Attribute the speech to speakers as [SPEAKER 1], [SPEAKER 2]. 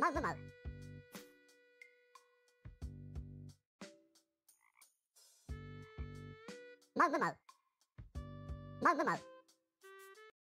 [SPEAKER 1] まずまうままうままう